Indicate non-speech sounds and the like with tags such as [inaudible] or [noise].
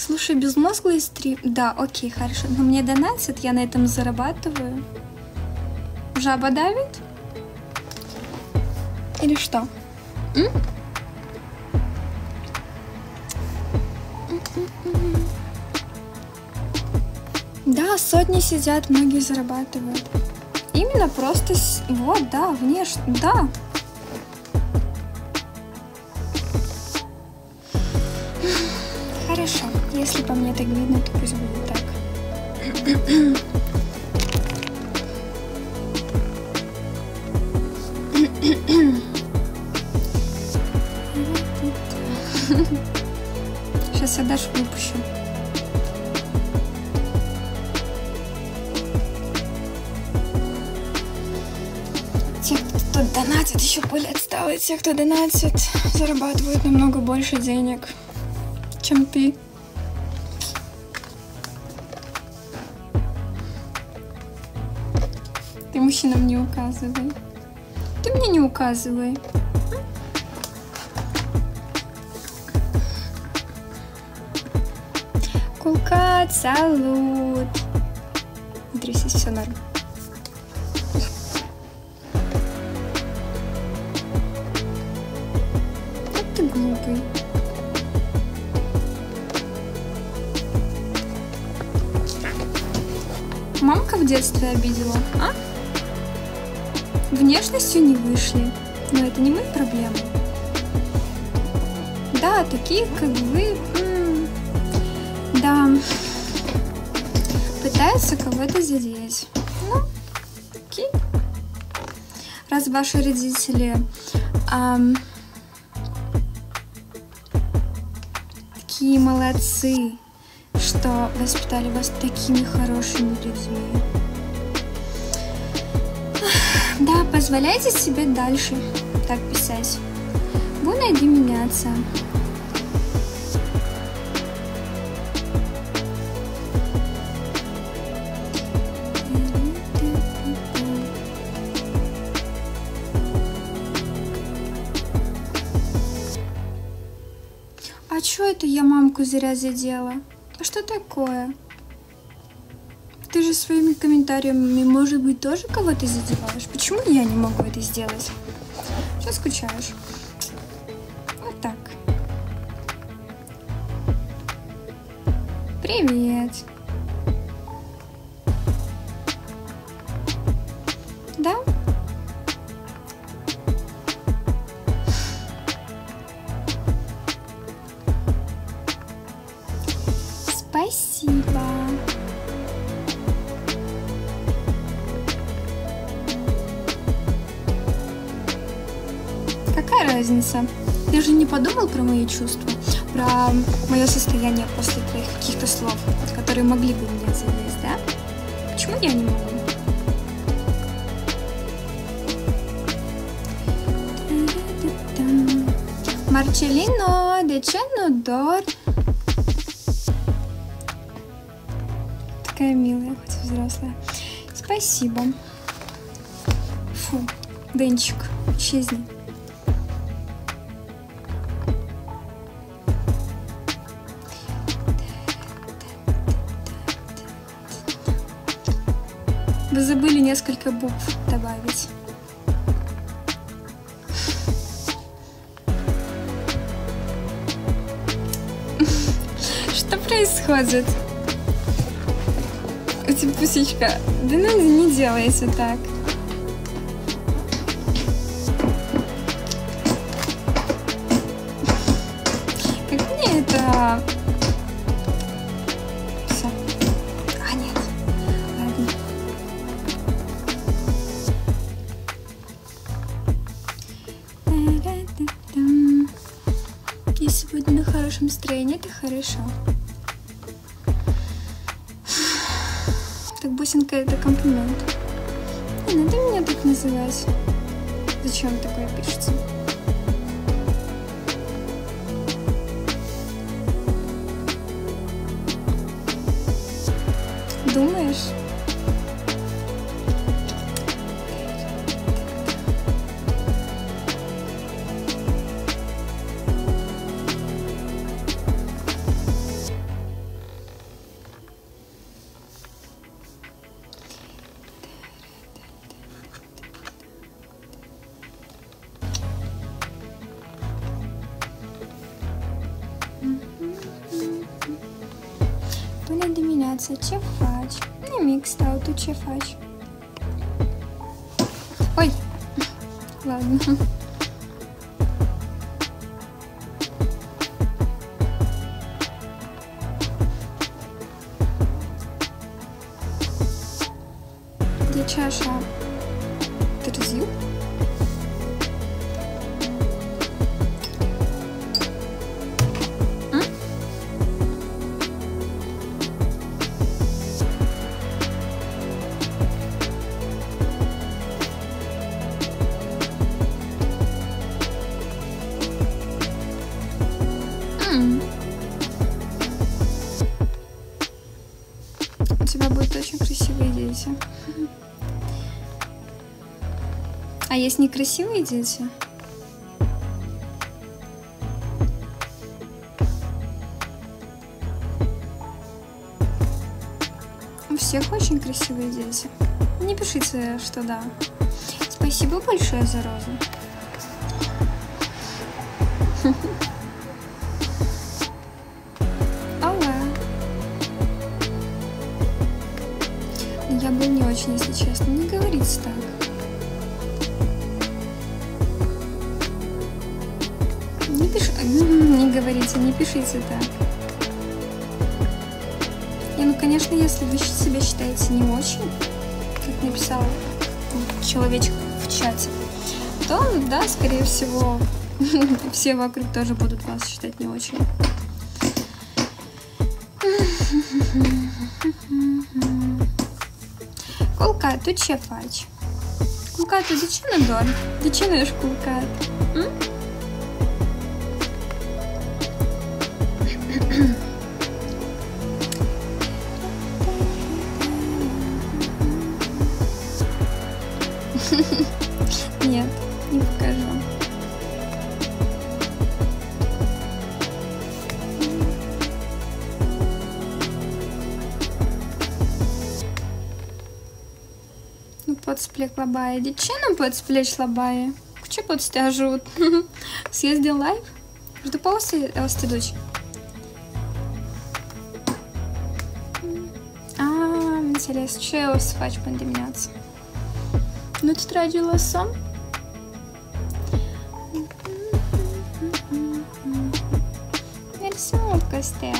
Слушай, безмозглый стрим... Да, окей, хорошо. Но мне донатят, я на этом зарабатываю. Жаба давит? Или что? М? Да, сотни сидят, многие зарабатывают. Именно просто... с- Вот, да, внешне, да. Хорошо, если по мне так видно, то пусть будет так. Сейчас я Дашу выпущу. Те, кто донатит, еще более отсталые. Те, кто донатит, зарабатывают намного больше денег, чем ты. Ты мужчинам не указывай. Ты мне не указывай. Кулка, салют. Здесь все норм. Вот ты глупый. Мамка в детстве обидела, а? Внешностью не вышли. Но это не мои проблемы. Да, такие, как вы... Да. Пытаются кого-то задеть. Ну, окей. Раз ваши родители... ам, такие молодцы, что воспитали вас такими хорошими людьми. Да, позволяйте себе дальше так писать. Найди меняться. А чё это я мамку зря задела? А что такое? Ты же своими комментариями, может быть, тоже кого-то задеваешь? Почему я не могу это сделать? Что скучаешь? Вот так. Привет. Да? Спасибо. Разница? Ты же не подумал про мои чувства, про мое состояние после твоих каких-то слов, которые могли бы меня задеть, да? Почему я не могу? Марчелино, дечено дор. Такая милая, хоть взрослая. Спасибо. Фу, Денчик, исчезни. Вы забыли несколько букв добавить. [laughs] Что происходит? У тебя пусечка. Да ну не делайте так. Это хорошо. Так, бусинка, это комплимент. Не надо меня так называть. Зачем такое пишется? Думаешь? dimineața, ce faci? Nimic, stau, tu ce faci? Ой, ладно. Где чаша? Ты разлил? А есть некрасивые дети? У всех очень красивые дети. Не пишите, что да. Спасибо большое за розу. [laughs] Я был не очень, если честно. Не говорите так. Не пиши... Не говорите, не пишите так. Не, ну, конечно, если вы себя считаете не очень, как написал человечек в чате, то, да, скорее всего, [laughs] все вокруг тоже будут вас считать не очень. Culcat, tu ce faci? Culcatul, de ce nu dormi? De не покажу. Nu pot să plec la baie. De ce nu poți să pleci la baie? Cu ce pot să te ajut? să gostei.